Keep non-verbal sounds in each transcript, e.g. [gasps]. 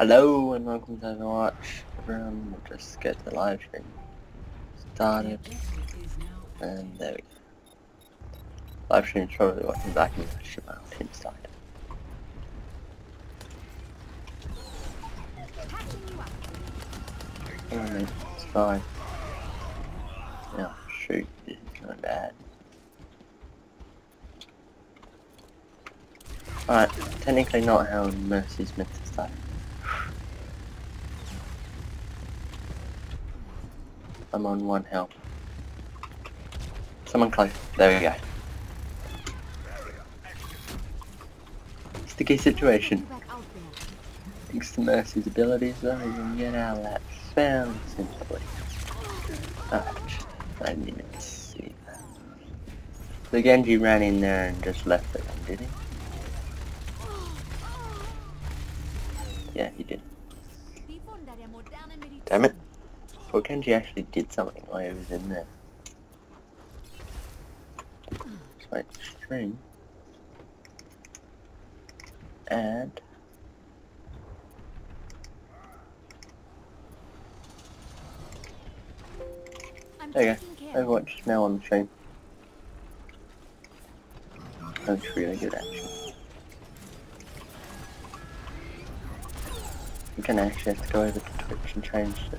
Hello and welcome to Overwatch. Everyone, we'll just get the live stream started. And there we go. Live stream stream's probably watching back in the Shimano team started. Alright, it's fine. Yeah, shoot, this is not bad. Alright, technically not how Mercy's meant to start. I'm on one health. Someone close. There we go. Sticky situation. Thanks to Mercy's abilities though, you can get out of that fairly simply. Ouch. I didn't even see that. The Genji ran in there and just left it, did he? Yeah, he did. Damn it. Well, Genji actually did something while he was in there. Just wait, stream. Add. There you go. Overwatch now on the stream. That's really good actually. You can actually have to go over to Twitch and change the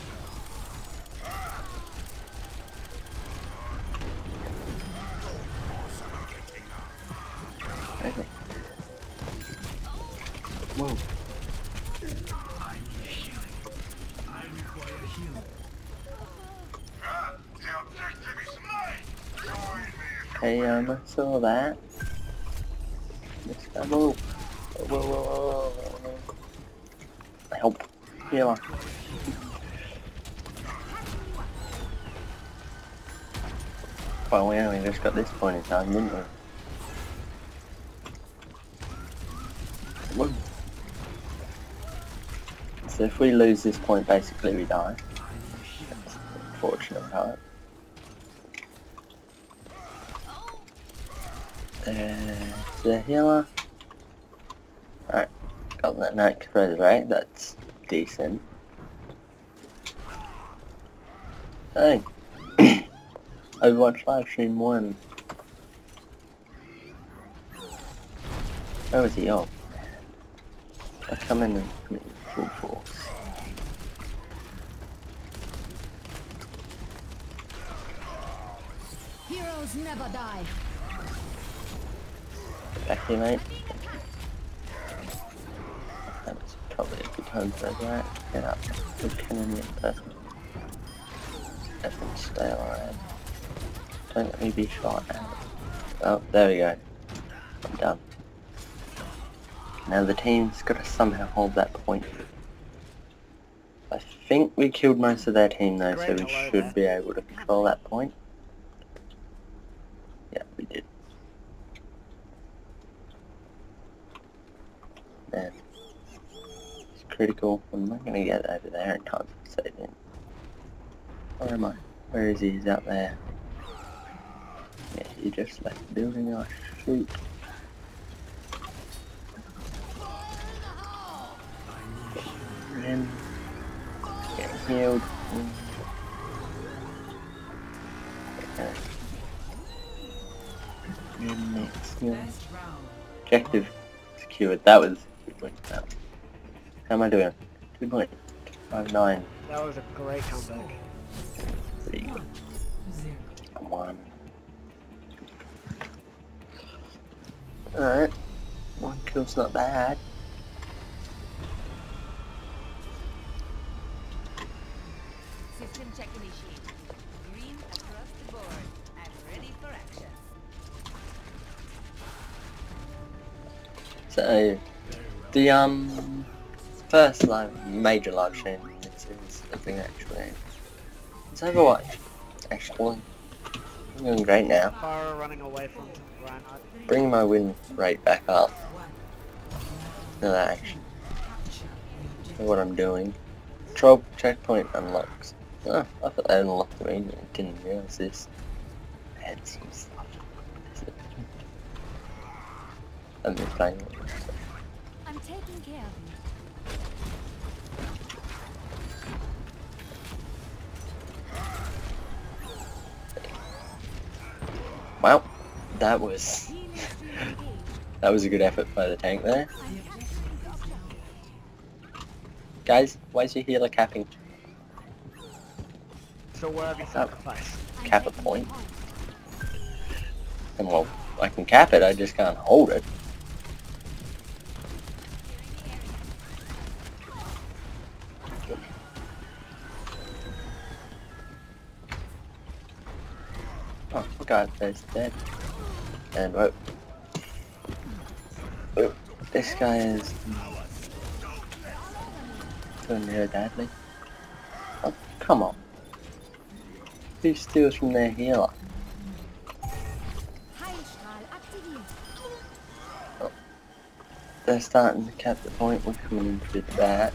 I saw that. Let's go. Whoa, whoa, whoa, whoa. Help. Healer. Well, we only just got this point in time, didn't we? Whoa. So if we lose this point, basically we die. That's unfortunate part. The healer. Alright, got that night res right, that's decent. Hey! [coughs] Overwatch live stream 1. Where was he off? I come in and commit full force. Heroes never die. Here, mate. That was probably a good time for that. Get up. Good cannon in person. Definitely stay alive. Don't let me be shot at. Oh, there we go. I'm done. Now the team's got to somehow hold that point. I think we killed most of their team though, so we should be able to control that point. Yeah, we did. Man. It's critical. I'm not gonna get over there in time to save him. Where am I? Where is he? He's out there. Yeah, he just left the building. I shoot. Then get healed. Okay. Next heal. Objective secured. That was good point. That. How am I doing? Two point five nine. That was a great comeback. Pretty good. Come on. Alright. One kill's not bad. System check initiated. Green across the board. I'm ready for action. So, the um first live major live stream this is a thing actually. It's Overwatch. Actually, I'm doing great now. Far running away from Reinhardt. Bring my win rate back up. No, action. What I'm doing. Troll checkpoint unlocks. Oh, I thought that unlocked me. I didn't realize this. I had some stuff. I'm just playing it. Well, that was that was a good effort by the tank there. Guys, why is your healer capping? So where have worthy sacrifice. Oh, cap a point. And well, I can cap it, I just can't hold it. There's dead. And whoa. Oh, this guy is doing really badly. Oh, come on. Who steals from their healer? Heilstrahl. They're starting to cap the point, we're coming in for that.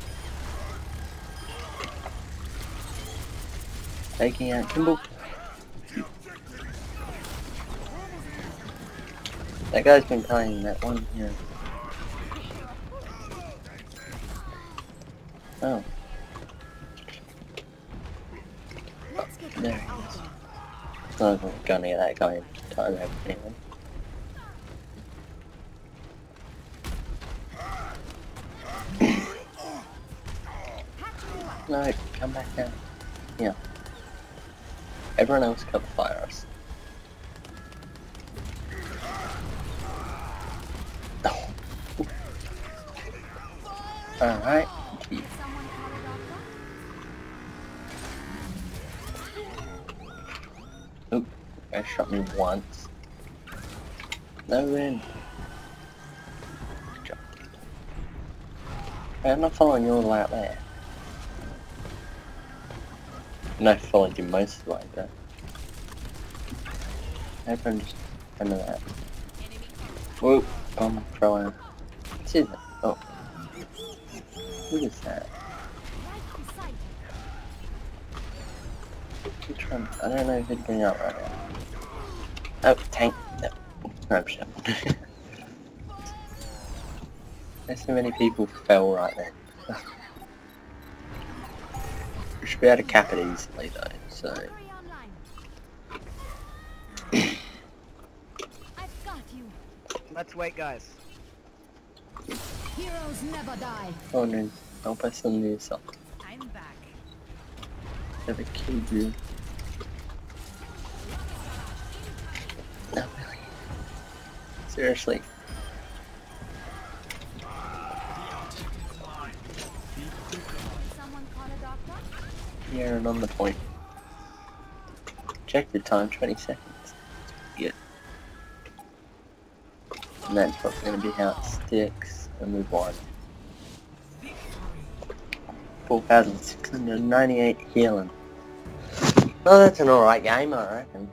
Taking out Kimball. That guy's been playing that one here. Oh, There he is. it's not gonna get that guy time anyway. [coughs] No, come back down. Yeah. Everyone else cover fire us. Alright. Oop. Guy shot me once. No win. Good I'm not following you all the way out there. No, I followed you most of the way there. Everyone just under that. Whoop. Bomb thrower. What's it? Oh. What is that? Which one? I don't know who's bring out right now. Oh, tank. No. No, shut. [laughs] There's so many people fell right there. [laughs] we should be able to cap it easily though, so... Let's wait, guys. Heroes never die. Oh no, help us on the assault. I'm back. Never killed you. No, really. Seriously. Someone call a doctor? Here and on the point. Check the time, 20 seconds. Good. And that's probably going to be how it sticks. And move on. 4,698 healing. Oh, that's an alright game, I reckon.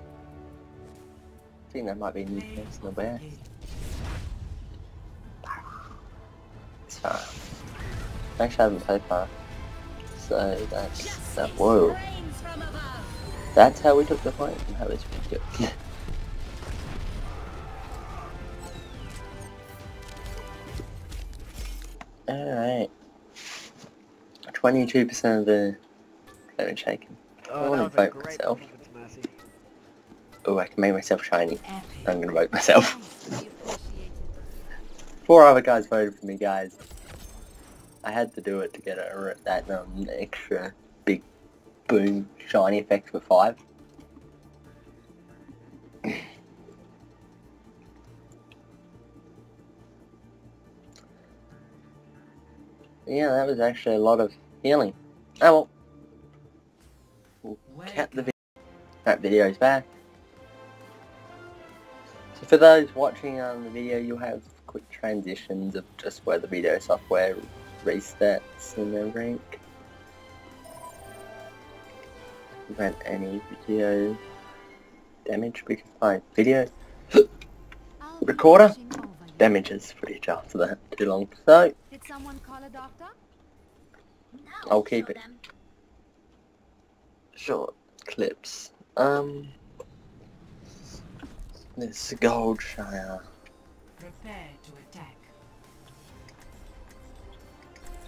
I think that might be a new personal best. It's fine. Actually, I haven't played far. So that's that. Whoa. That's how we took the point. That was pretty good. Alright. 22% of the damage taken. I Oh, wanna that was a vote myself. Oh, I can make myself shiny. I'm gonna vote myself. We appreciate it. Four other guys voted for me, guys. I had to do it to get a, that um, extra big boom shiny effect for five. Yeah, that was actually a lot of healing. Oh well. We'll cut the video. That video's back. So for those watching on the video, you'll have quick transitions of just where the video software resets and their rank. Prevent any video damage because my video [gasps] Recorder? Watching over you. damage is footage after that too long. So Did someone call a doctor? I'll keep it short clips. Um, this Goldshire. Prepare to attack.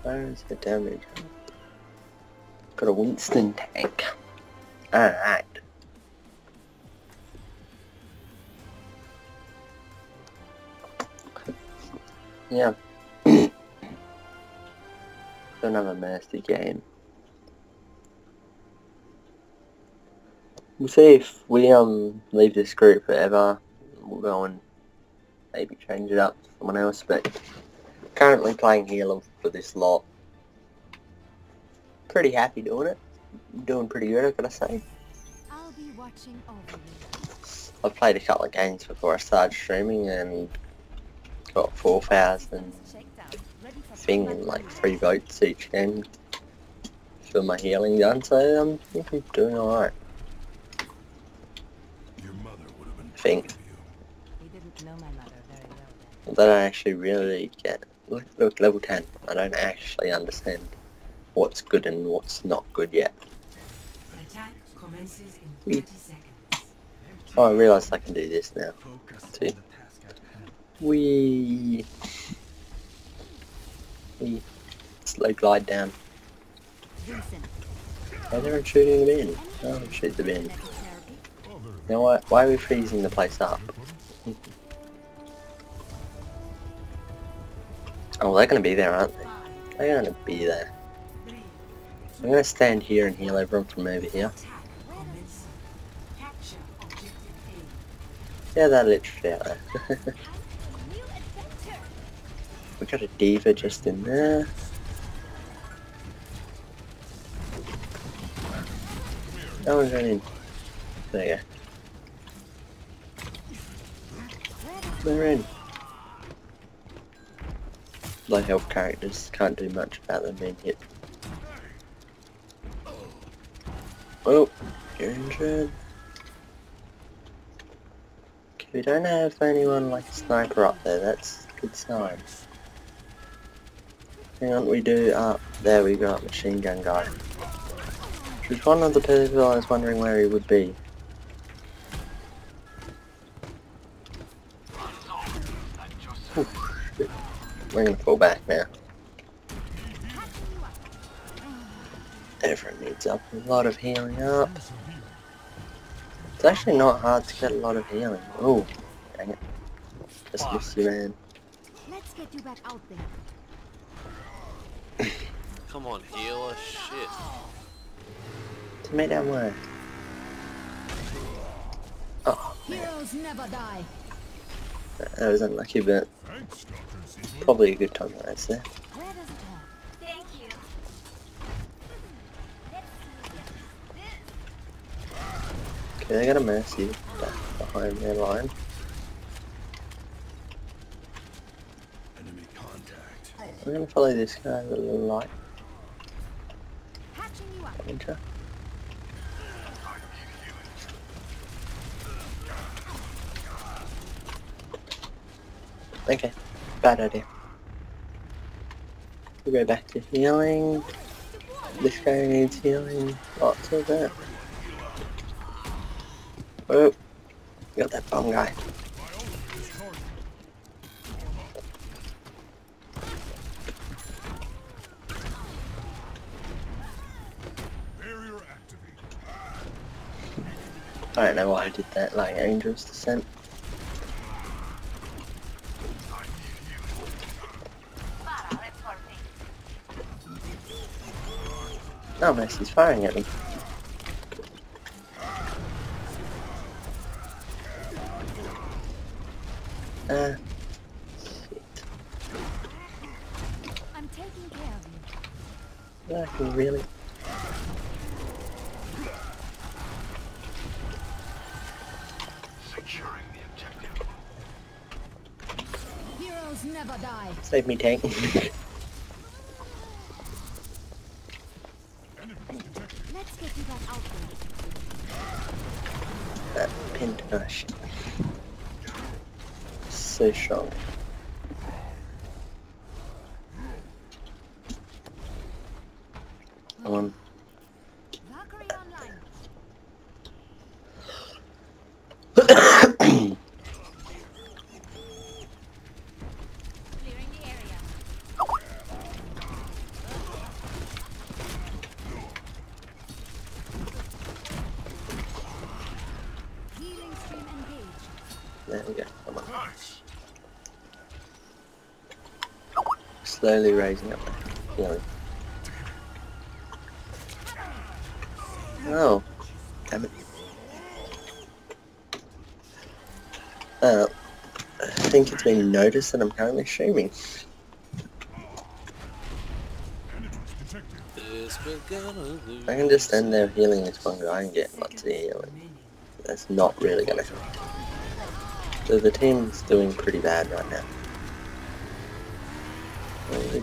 Where is the damage? Got a Winston tank. Alright. Yeah. [clears throat] Don't have a nasty game. We'll see if we um leave this group forever. We'll go and maybe change it up for someone else, but currently playing healer for this lot. Pretty happy doing it. Doing pretty good, I gotta say. I'll be watching over you. I've played a couple of games before I started streaming and got 4,000 Checked out. Ready for thing and like three votes each game for my healing done, so I'm, I think I'm doing alright. Your mother would have been Think. proud of you. You didn't know my mother very well then. That I actually really get. Look, look, level 10. I don't actually understand what's good and what's not good yet. Attack commences in We- 30 seconds. Oh, I realise I can do this now. Focus the. Wee. Wee. Slow glide down. Vincent. Oh, they're shooting them in. Oh, shoot the in. Kinetic therapy. Now, why, why are we freezing the place up? [laughs] Oh, they're gonna be there, aren't they? They're gonna be there. I'm gonna stand here and heal everyone from over here. Yeah, that literally out there. [laughs] We got a D.Va just in there. No one's running. There you go. They're in. Low health characters can't do much about them being hit. Oh, you're injured. Okay, we don't have anyone like a sniper up there, that's a good sign. On, we do, ah, there we got machine gun guy. Which one of the people I was wondering where he would be. We're gonna pull back now. Everyone needs up a lot of healing up. It's actually not hard to get a lot of healing. Oh, dang it. Just missed you, man. Let's get you back out there. Come on, healer. Shit. Teammate down where? Oh. Heroes never die. That was unlucky, but probably a good time to rest there. Where does it hurt? Thank you. Okay, they got a mercy back behind their line. Enemy contact. I'm gonna follow this guy with a little light Okay, bad idea. We'll go back to healing. This guy needs healing. Lots of it. Oh, got that bomb guy. Don't know why I did that, like Angel's Descent. Oh, Mercy's firing at me. Uh, shit. I'm taking care of you. Like, really? Securing the objective. Heroes never die. Save me, tank. Let's get you back out that pinned. Oh, shit. So strong. Come on. Valkyrie online. Clearing the area. Healing stream engaged. There we go. Come on. Nice. Slowly raising up there. Oh. Damn it. Uh, I think it's been noticed that I'm currently streaming. I can just stand there healing this one guy and get lots of healing. That's not really gonna help. So the team's doing pretty bad right now.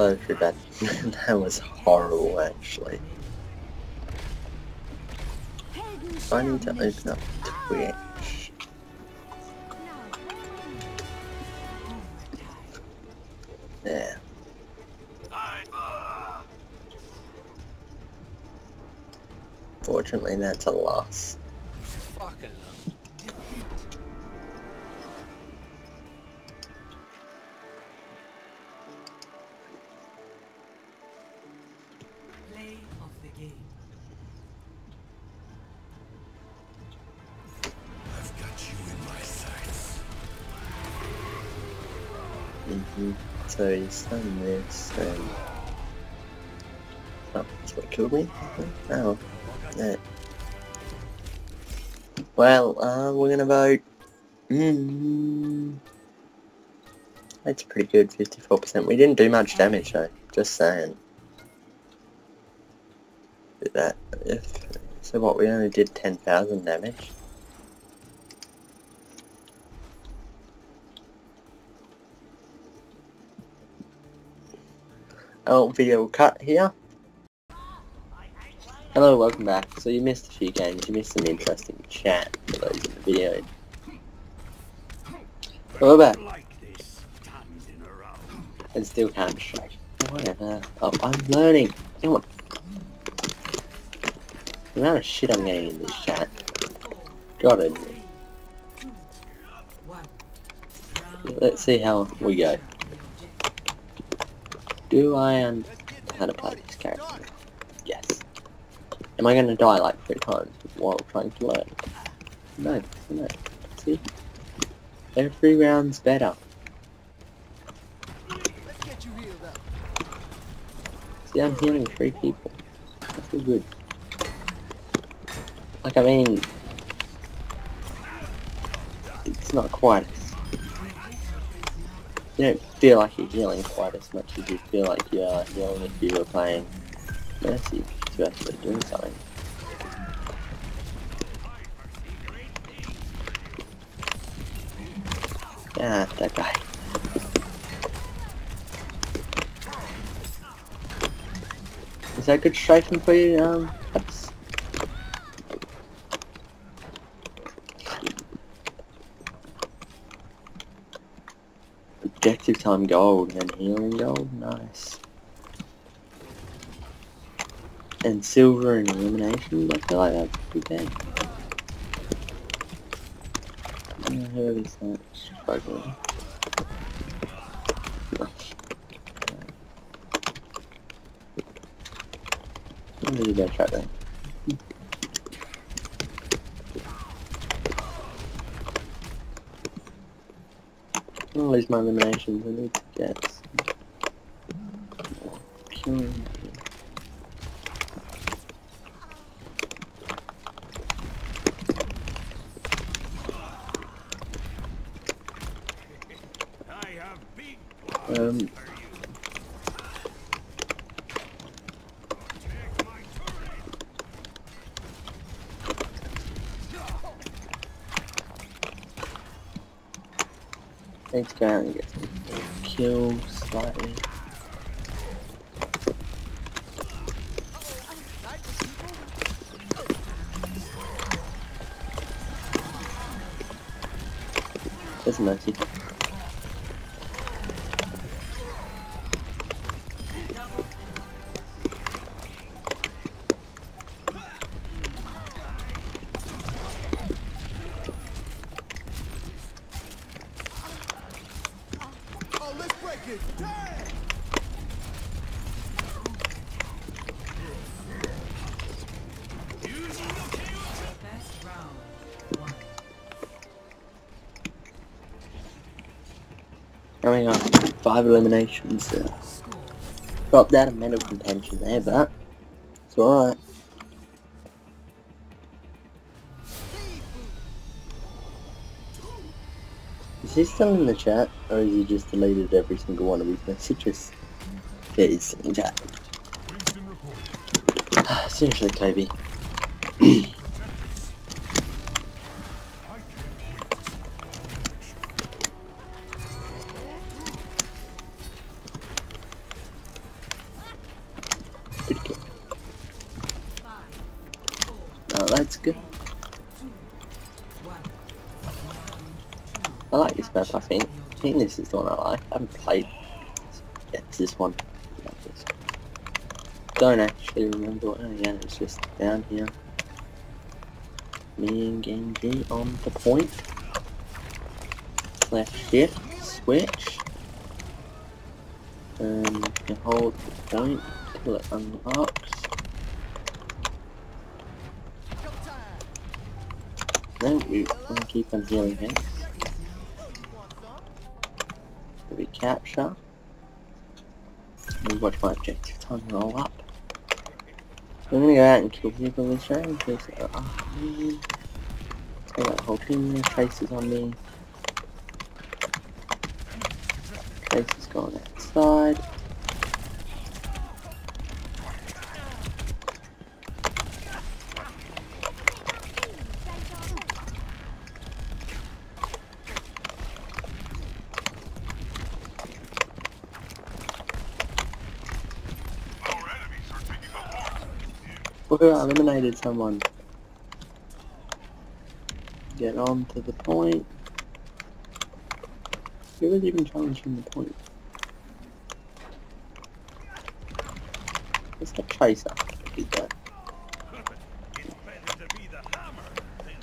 too bad. [laughs] that was horrible, actually. I need to open up Twitch. Yeah. Fortunately, that's a loss. Fucking So he's done this, and... Oh, that's what killed me? Oh, yeah. Well, uh, we're gonna vote... Mm, that's pretty good, 54%. We didn't do much damage though, just saying. Did that, if... So what, we only did 10,000 damage? Oh, video cut here. Hello, welcome back. So you missed a few games, you missed some interesting chat for those in the video. But back, and still can't strike. Whatever. Oh, I'm learning. Come on. The amount of shit I'm getting in this chat. God, it. Let's see how we go. Do I understand how to play this character? Yes. Am I gonna die like three times while trying to learn? No, no. See? Every round's better. See, I'm healing three people. I feel good. Like, I mean... It's not quite you don't feel like you're healing quite as much as you feel like you are healing if you were playing Mercy to actually doing something. Ah, that guy. Is that good striking for you, um, Objective time gold and healing gold, nice. And silver and elimination, I feel like that's pretty bad. Yeah, whoever's that struggling. I'm gonna do that try that. can't my eliminations. I need to get pure. Um, need to go and get some kills slightly. There's. Coming up, five eliminations. Uh, dropped out of contention there, but it's alright. He still in the chat, or is he just deleted every single one of his messages? Yeah, he's in chat. [sighs] Seriously, Kobe. [clears throat] Oh, that's good. I like this map, I think. I think this is the one I like. I haven't played. Yeah, it's this one. Don't actually remember what. Oh, it's just down here. Me and Genji on the point. Left shift, switch. Um, you hold the point till it unlocks. Then we keep on healing him. We capture. And watch my objective time roll up. I'm gonna go out and kill people this round because uh, uh, I got a whole team there, Tracer's on me. Tracer's gone outside. Our enemies are taking the point. Eliminated someone. Get on to the point. Who was even challenging the point? It's the Tracer. Guy. It's better to be the hammer than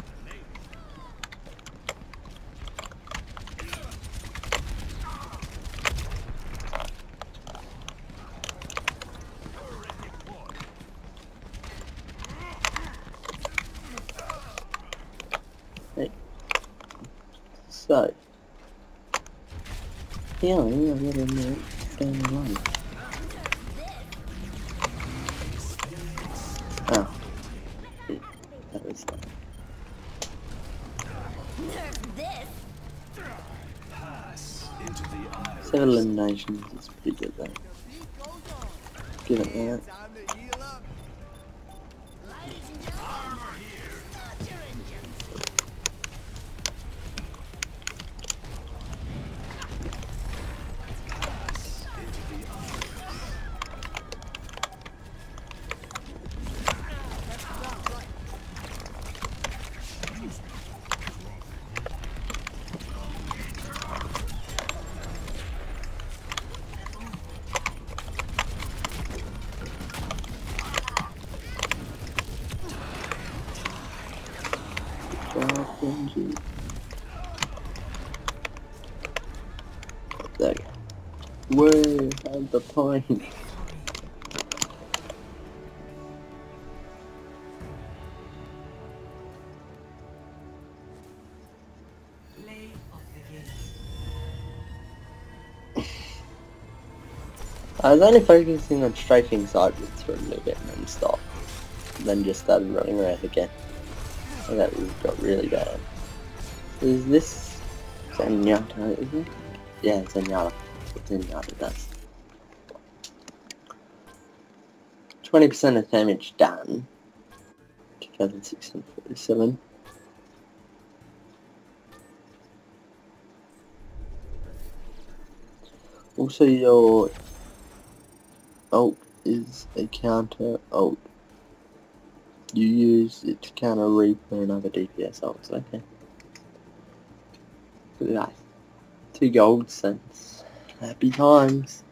the nail. So. Healing a little bit down the line. Oh. That was that. Seven eliminations is pretty good though. Give it that. The point. I was only focusing on strafing sideways for a little bit and then stopped. Then just started running around again. And that got really bad. Is this Zenyatta, is it? Yeah, Zenyatta. then no, it does. 20% of damage done. 2647. Also your ult is a counter ult. You use it to counter Reaper and other DPS ults, okay. That. Two gold cents. Happy times.